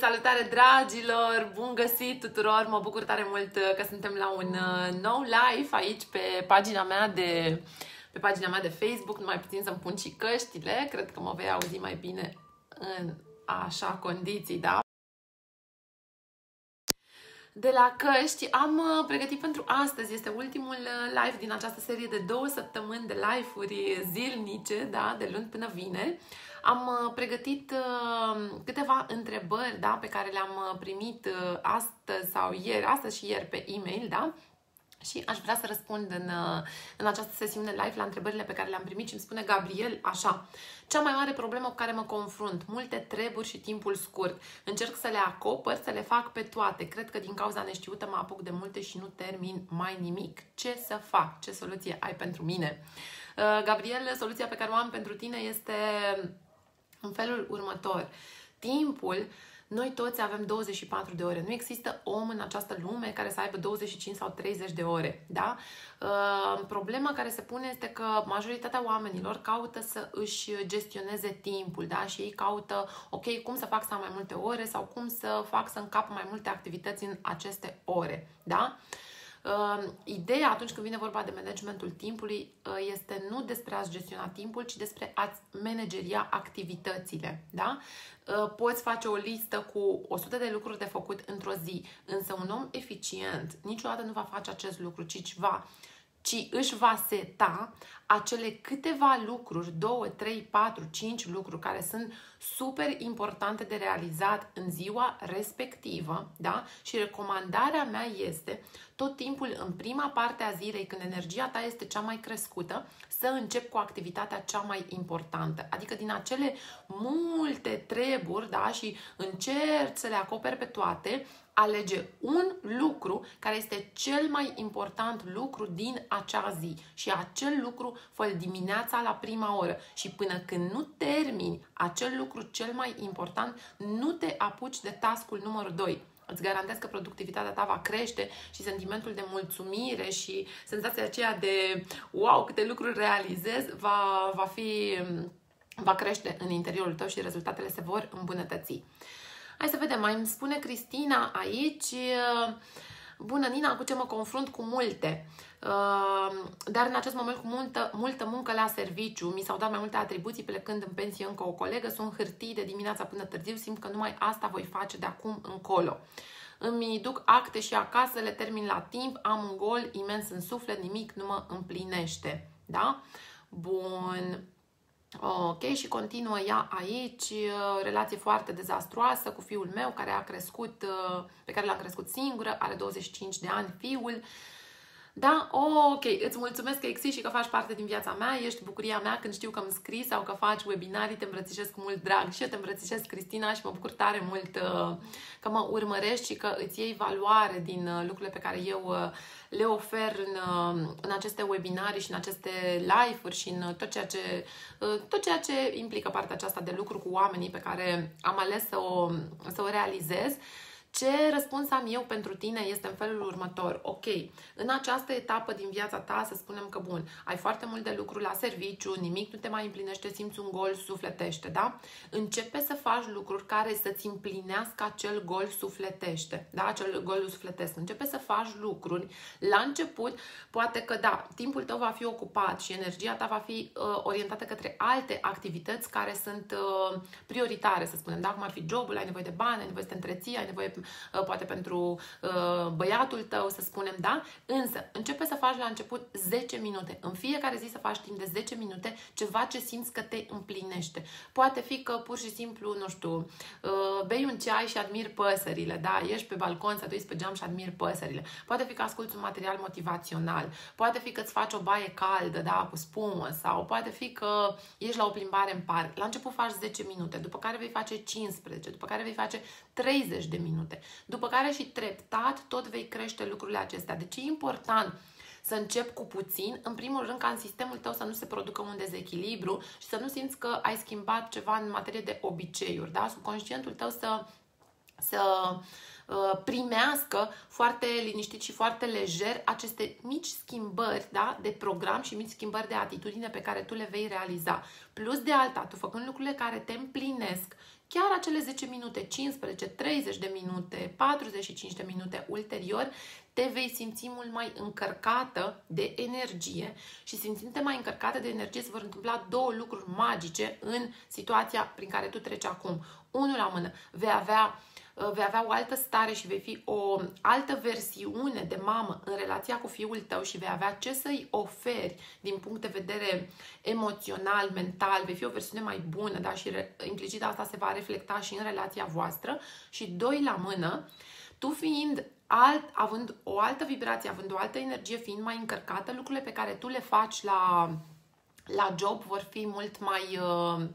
salutare dragilor! Bun găsit tuturor! Mă bucur tare mult că suntem la un uh, nou live aici pe pagina mea de pe pagina mea de Facebook, numai puțin să-mi pun și căștile, cred că mă vei auzi mai bine în așa condiții, da? De la căști am uh, pregătit pentru astăzi, este ultimul uh, live din această serie de două săptămâni de live-uri zilnice, da, de luni până vineri. Am uh, pregătit câteva întrebări, da, pe care le-am primit astăzi sau ieri, astăzi și ieri pe e-mail, da, și aș vrea să răspund în, în această sesiune live la întrebările pe care le-am primit și îmi spune Gabriel așa. Cea mai mare problemă cu care mă confrunt, multe treburi și timpul scurt. Încerc să le acopăr, să le fac pe toate. Cred că din cauza neștiută mă apuc de multe și nu termin mai nimic. Ce să fac? Ce soluție ai pentru mine? Uh, Gabriel, soluția pe care o am pentru tine este în felul următor. Timpul noi toți avem 24 de ore. Nu există om în această lume care să aibă 25 sau 30 de ore. Da? Uh, problema care se pune este că majoritatea oamenilor caută să își gestioneze timpul da? și ei caută, ok, cum să fac să am mai multe ore sau cum să fac să încap mai multe activități în aceste ore. Da? Uh, ideea atunci când vine vorba de managementul timpului uh, este nu despre a-ți gestiona timpul, ci despre a-ți manageria activitățile. Da? Uh, poți face o listă cu 100 de lucruri de făcut într-o zi, însă un om eficient niciodată nu va face acest lucru, ci va ci își va seta acele câteva lucruri, 2, 3, 4, 5 lucruri care sunt super importante de realizat în ziua respectivă, da? Și recomandarea mea este tot timpul în prima parte a zilei, când energia ta este cea mai crescută, să încep cu activitatea cea mai importantă. Adică din acele multe treburi, da, și încerci să le acoperi pe toate, alege un lucru care este cel mai important lucru din acea zi și acel lucru fă dimineața la prima oră și până când nu termini acel lucru cel mai important, nu te apuci de tascul numărul 2. Îți garantez că productivitatea ta va crește și sentimentul de mulțumire și senzația aceea de wow, câte lucruri realizez va, va fi va crește în interiorul tău și rezultatele se vor îmbunătăți. Hai să vedem, mai îmi spune Cristina aici, bună Nina, cu ce mă confrunt cu multe, dar în acest moment cu multă, multă muncă la serviciu, mi s-au dat mai multe atribuții plecând în pensie încă o colegă, sunt hârtii de dimineața până târziu, simt că numai asta voi face de acum încolo. Îmi duc acte și acasă, le termin la timp, am un gol imens în suflet, nimic nu mă împlinește. Da? Bun. Ok, și continuă ea aici, uh, relație foarte dezastruoasă cu fiul meu care a crescut, uh, pe care l-am crescut singură, are 25 de ani fiul, da? Oh, ok, îți mulțumesc că existi și că faci parte din viața mea, ești bucuria mea când știu că îmi scrii sau că faci webinarii, te îmbrățișez cu mult drag și eu te îmbrățișez, Cristina, și mă bucur tare mult uh, că mă urmărești și că îți iei valoare din uh, lucrurile pe care eu uh, le ofer în, uh, în aceste webinarii și în aceste live-uri și în tot ceea, ce, uh, tot ceea ce implică partea aceasta de lucru cu oamenii pe care am ales să o, să o realizez. Uh, ce răspuns am eu pentru tine este în felul următor. Ok, în această etapă din viața ta să spunem că bun, ai foarte mult de lucru la serviciu, nimic nu te mai împlinește, simți un gol, sufletește, da? Începe să faci lucruri care să-ți împlinească acel gol sufletește, da? Acel gol sufletesc. Începe să faci lucruri. La început, poate că da, timpul tău va fi ocupat și energia ta va fi uh, orientată către alte activități care sunt uh, prioritare, să spunem. Da, cum ar fi jobul, ai nevoie de bani, ai nevoie să te întreții, ai nevoie Uh, poate pentru uh, băiatul tău, să spunem, da? Însă, începe să faci la început 10 minute. În fiecare zi să faci timp de 10 minute ceva ce simți că te împlinește. Poate fi că pur și simplu, nu știu, uh, bei un ceai și admiri păsările, da? Ești pe balcon, să duci pe geam și admiri păsările. Poate fi că asculti un material motivațional. Poate fi că îți faci o baie caldă, da, cu spumă sau poate fi că ești la o plimbare în parc. La început faci 10 minute, după care vei face 15, după care vei face 30 de minute. După care și treptat tot vei crește lucrurile acestea. Deci e important să încep cu puțin, în primul rând ca în sistemul tău să nu se producă un dezechilibru și să nu simți că ai schimbat ceva în materie de obiceiuri, da? Subconștientul tău să, să uh, primească foarte liniștit și foarte lejer aceste mici schimbări da? de program și mici schimbări de atitudine pe care tu le vei realiza. Plus de alta, tu făcând lucrurile care te împlinesc, chiar acele 10 minute, 15, 30 de minute, 45 de minute ulterior, te vei simți mult mai încărcată de energie și simțindu-te mai încărcată de energie se vor întâmpla două lucruri magice în situația prin care tu treci acum. Unul la mână, vei avea Uh, vei avea o altă stare și vei fi o altă versiune de mamă în relația cu fiul tău și vei avea ce să-i oferi din punct de vedere emoțional, mental, vei fi o versiune mai bună, da? și implicit asta se va reflecta și în relația voastră. Și doi la mână, tu fiind alt, având o altă vibrație, având o altă energie, fiind mai încărcată, lucrurile pe care tu le faci la, la job vor fi mult mai uh,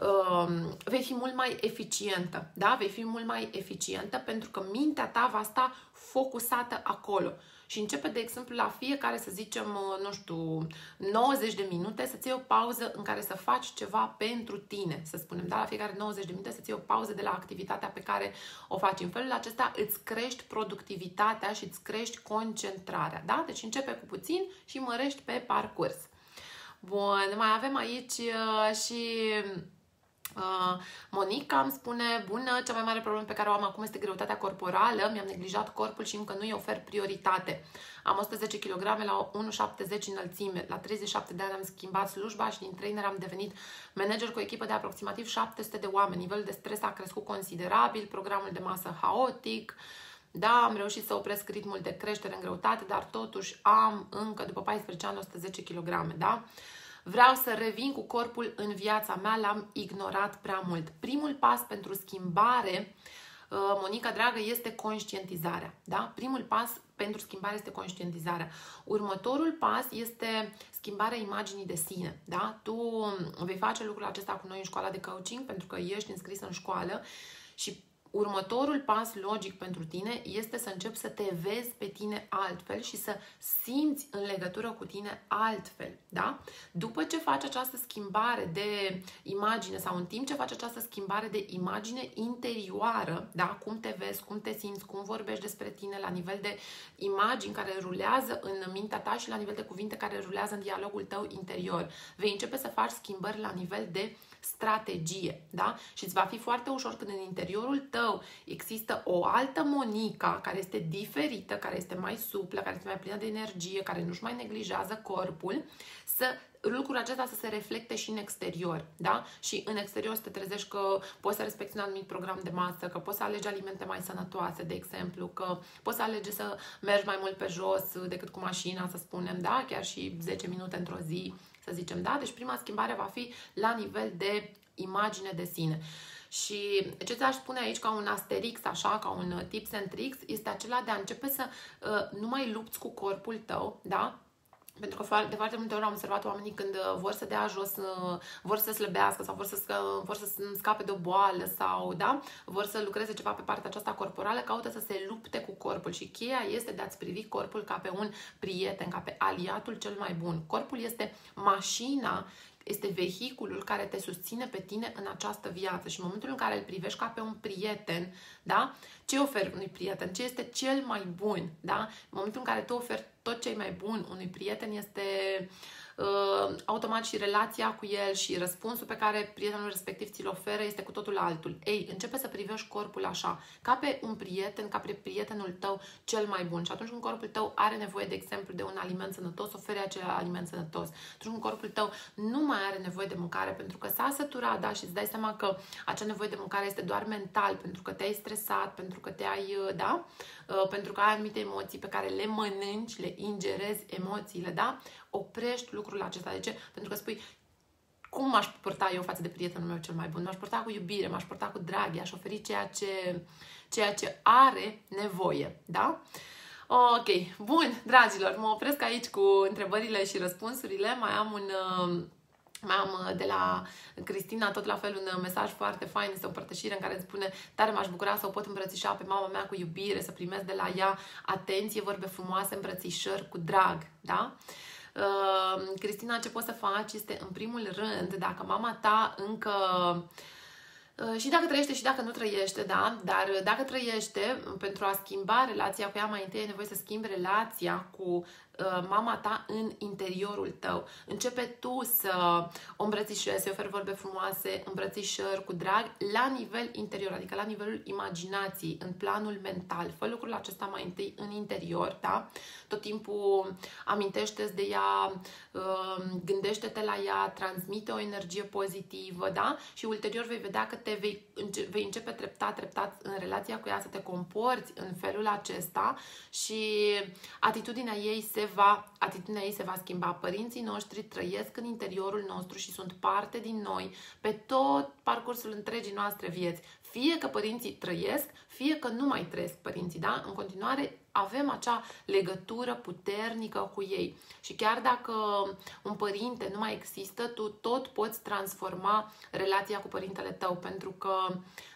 Um, vei fi mult mai eficientă, da? Vei fi mult mai eficientă pentru că mintea ta va sta focusată acolo. Și începe, de exemplu, la fiecare, să zicem, uh, nu știu, 90 de minute, să-ți iei o pauză în care să faci ceva pentru tine, să spunem, da? La fiecare 90 de minute să-ți iei o pauză de la activitatea pe care o faci. În felul acesta îți crești productivitatea și îți crești concentrarea, da? Deci începe cu puțin și mărești pe parcurs. Bun, mai avem aici uh, și Uh, Monica îmi spune, bună, cea mai mare problemă pe care o am acum este greutatea corporală, mi-am neglijat corpul și încă nu-i ofer prioritate. Am 110 kg la 1,70 înălțime, la 37 de ani am schimbat slujba și din trainer am devenit manager cu o echipă de aproximativ 700 de oameni. Nivelul de stres a crescut considerabil, programul de masă haotic, da, am reușit să opresc ritmul de creștere în greutate, dar totuși am încă, după 14 ani, 110 kg, da? Vreau să revin cu corpul în viața mea, l-am ignorat prea mult. Primul pas pentru schimbare, uh, Monica dragă, este conștientizarea. Da? Primul pas pentru schimbare este conștientizarea. Următorul pas este schimbarea imaginii de sine. Da? Tu vei face lucrul acesta cu noi în școala de coaching pentru că ești înscris în școală și următorul pas logic pentru tine este să începi să te vezi pe tine altfel și să simți în legătură cu tine altfel, da? După ce faci această schimbare de imagine sau în timp ce faci această schimbare de imagine interioară, da? Cum te vezi, cum te simți, cum vorbești despre tine la nivel de imagini care rulează în mintea ta și la nivel de cuvinte care rulează în dialogul tău interior. Vei începe să faci schimbări la nivel de strategie, da? Și îți va fi foarte ușor când în interiorul tău există o altă Monica care este diferită, care este mai suplă, care este mai plină de energie, care nu-și mai neglijează corpul, să lucrul acesta să se reflecte și în exterior, da? Și în exterior să te trezești că poți să respecti un anumit program de masă, că poți să alegi alimente mai sănătoase, de exemplu, că poți să alegi să mergi mai mult pe jos decât cu mașina, să spunem, da? Chiar și 10 minute într-o zi, să zicem, da? Deci prima schimbare va fi la nivel de imagine de sine. Și ce ți-aș spune aici ca un asterix, așa, ca un tips and tricks, este acela de a începe să uh, nu mai lupți cu corpul tău, da? Pentru că de foarte multe ori am observat oamenii când uh, vor să dea jos, uh, vor să slăbească sau vor să, scă, vor să scape de o boală sau, da, vor să lucreze ceva pe partea aceasta corporală, caută să se lupte cu corpul și cheia este de a-ți privi corpul ca pe un prieten, ca pe aliatul cel mai bun. Corpul este mașina este vehiculul care te susține pe tine în această viață și în momentul în care îl privești ca pe un prieten, da? Ce oferi unui prieten? Ce este cel mai bun, da? În momentul în care tu oferi tot ce e mai bun unui prieten este uh, automat și relația cu el și răspunsul pe care prietenul respectiv ți-l oferă este cu totul altul. Ei, începe să privești corpul așa, ca pe un prieten, ca pe prietenul tău cel mai bun. Și atunci când corpul tău are nevoie, de exemplu, de un aliment sănătos, oferi acel aliment sănătos. Atunci când corpul tău nu mai are nevoie de mâncare pentru că s-a săturat, da, și îți dai seama că acea nevoie de mâncare este doar mental, pentru că te-ai stresat, pentru că te-ai, uh, da, uh, pentru că ai anumite emoții pe care le mănânci, le ingerezi emoțiile, da? Oprești lucrul acesta. De ce? Pentru că spui, cum m-aș purta eu față de prietenul meu cel mai bun? M-aș purta cu iubire, m-aș purta cu drag, i-aș oferi ceea ce, ceea ce are nevoie, da? Ok, bun, dragilor, mă opresc aici cu întrebările și răspunsurile. Mai am un... Uh, mai am uh, de la Cristina tot la fel un uh, mesaj foarte fain, este o împărtășire în care îmi spune tare m-aș bucura să o pot îmbrățișa pe mama mea cu iubire, să primesc de la ea atenție, vorbe frumoase, îmbrățișări cu drag, da? Uh, Cristina, ce poți să faci este, în primul rând, dacă mama ta încă uh, și dacă trăiește și dacă nu trăiește, da, dar dacă trăiește, pentru a schimba relația cu ea, mai întâi e nevoie să schimbi relația cu uh, mama ta în interiorul tău. Începe tu să o îmbrățișezi, să oferi vorbe frumoase, îmbrățișări cu drag la nivel interior, adică la nivelul imaginației, în planul mental. Fă lucrul acesta mai întâi în interior, da? Tot timpul amintește de ea, uh, gândește-te la ea, transmite o energie pozitivă, da? Și ulterior vei vedea că te vei, vei începe treptat, treptat în relația cu ea să te comporți în felul acesta și atitudinea ei se va, atitudinea ei se va schimba. Părinții noștri trăiesc în interiorul nostru și sunt parte din noi pe tot parcursul întregii noastre vieți. Fie că părinții trăiesc, fie că nu mai trăiesc părinții, da? În continuare avem acea legătură puternică cu ei. Și chiar dacă un părinte nu mai există, tu tot poți transforma relația cu părintele tău, pentru că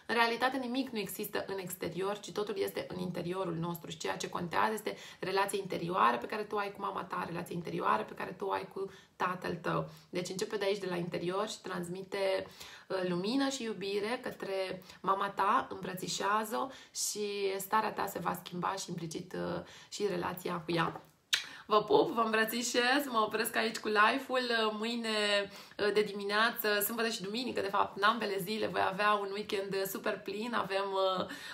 în realitate nimic nu există în exterior, ci totul este în interiorul nostru și ceea ce contează este relația interioară pe care tu ai cu mama ta, relația interioară pe care tu ai cu tatăl tău. Deci începe de aici, de la interior și transmite uh, lumină și iubire către mama ta, îmbrățișează și starea ta se va schimba și implicit uh, și relația cu ea. Vă pup, vă îmbrățișez, mă opresc aici cu live-ul. Mâine de dimineață, sâmbătă și duminică, de fapt, în ambele zile, voi avea un weekend super plin. Avem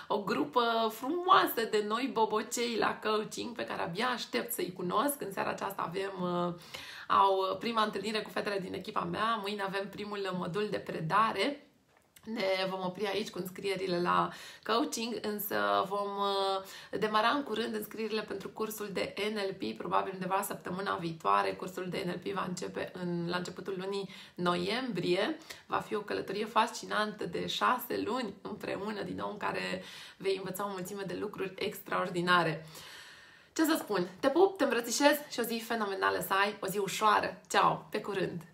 o grupă frumoasă de noi bobocei la coaching pe care abia aștept să-i cunosc. În seara aceasta avem au prima întâlnire cu fetele din echipa mea. Mâine avem primul modul de predare ne vom opri aici cu înscrierile la coaching, însă vom uh, demara în curând înscrierile pentru cursul de NLP, probabil undeva săptămâna viitoare. Cursul de NLP va începe în, la începutul lunii noiembrie. Va fi o călătorie fascinantă de șase luni împreună, din nou, în care vei învăța o mulțime de lucruri extraordinare. Ce să spun? Te pup, te îmbrățișez și o zi fenomenală să ai, o zi ușoară. Ceau, pe curând!